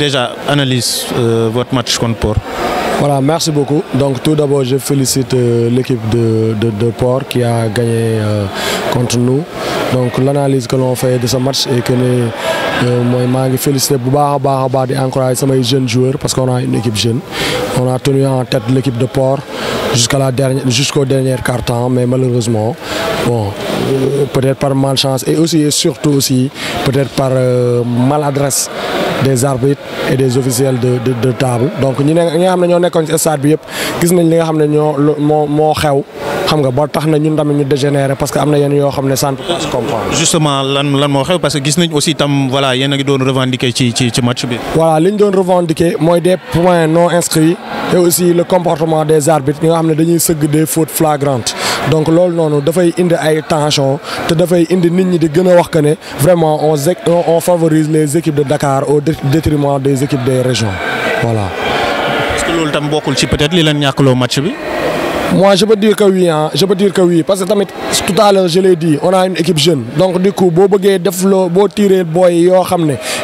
Déjà, analyse euh, votre match contre Port. Voilà, merci beaucoup. Donc tout d'abord, je félicite euh, l'équipe de, de, Port qui a gagné euh, contre nous. Donc l'analyse que l'on fait de ce match est que je félicite beaucoup et encourager les jeunes joueurs parce qu'on a une équipe jeune. On a tenu en tête l'équipe de Port jusqu'au dernier quart-temps, mais malheureusement, bon, peut-être par malchance et aussi et surtout aussi peut-être par maladresse des arbitres et des officiels de de, de table donc ñi ne ñi nga xam ne ñoo nekkoon ci stade bi yëpp gis nañ li nga xam ne ñoo moo moo xew xam nga ba tax na ñun tamit ñu dégénéré parce que am na yenn yoo xam ne ça ne peut pas se comprendre. justement lan lan moo xew parce que gis nañ aussi tam voilà yéen a ngi doon revendiquer ci ci ci match bi. voilà li ñu doon revendiquer mooy des points non inscrits et aussi le comportement des arbitres ñi nga xam ne dañuy sëgg des fautes flagrantes donc loolu noonu dafay indi ay tension te dafay indi nit ñi di wax que vraiment on on favorise les équipes de Dakar au détriment des équipes des régions voilà. est-ce que loolu tam bokkul ci peut-être li leen ñàkkloo match bi? Moi, je peux dire que oui, hein. je peux dire que oui, parce que tout à l'heure, je l'ai dit, on a une équipe jeune. Donc, du coup, si vous tirer boy,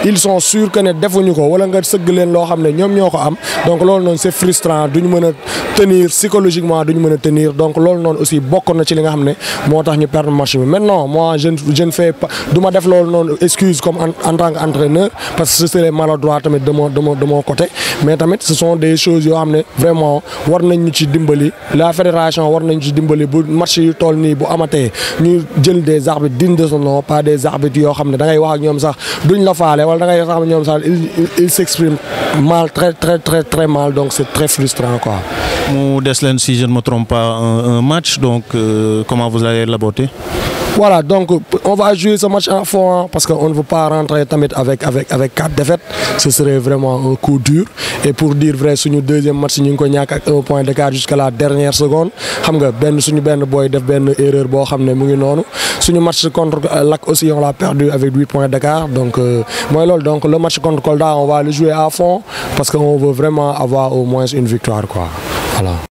ils sont sûrs que ne defuñu ko wala nga seug leen lo xamné ñom ñoko am. Donc lool non c'est frustrant. Duñu mëna tenir psychologiquement duñu mëna tenir. Donc lool non aussi bokk na ci li nga xamné motax ñu perdre match bi. Maintenant moi je je ne fais pas duma def lool non excuse comme en, tant qu'entraîneur parce que ce serait maladroit tamit de mon de mon de mon côté. Mais ce sont des choses yo xamné vraiment war nañ ñu ci dimbali. La fédération war nañ ci pas des la il s'exprime mal très très très très mal donc c'est très frustrant quoi. si je ne me trompe pas un, match euh, comment vous allez l'aborder? Voilà, donc on va jouer ce match en fond parce qu'on ne veut pas rentrer avec, avec, avec quatre défaites. Ce serait vraiment un coup dur. Et pour dire vrai, sur notre deuxième match, nous avons un point d'écart jusqu'à la dernière seconde. Boy def ben erreur suñu match contre Lac aussi on l'a perdu avec 8 points d'écart donc euh, donc le match contre Kolda on va le jouer à fond parce qu'on veut vraiment avoir au moins une victoire quoi voilà